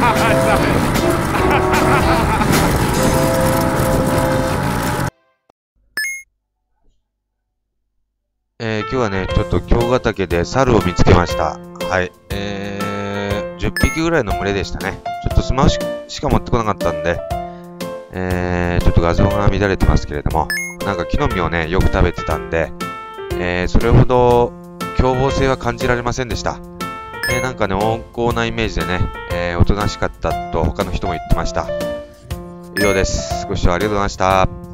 えー、今日はね、ちょっと京ヶ岳で猿を見つけました。はい。えー、10匹ぐらいの群れでしたね。ちょっとスマホしか持ってこなかったんで、えー、ちょっと画像が乱れてますけれども、なんか木の実をね、よく食べてたんで、えー、それほど凶暴性は感じられませんでした。えー、なんかね、温厚なイメージでね、えー、おとなしかったと他の人も言ってました。以上です。ご視聴ありがとうございました。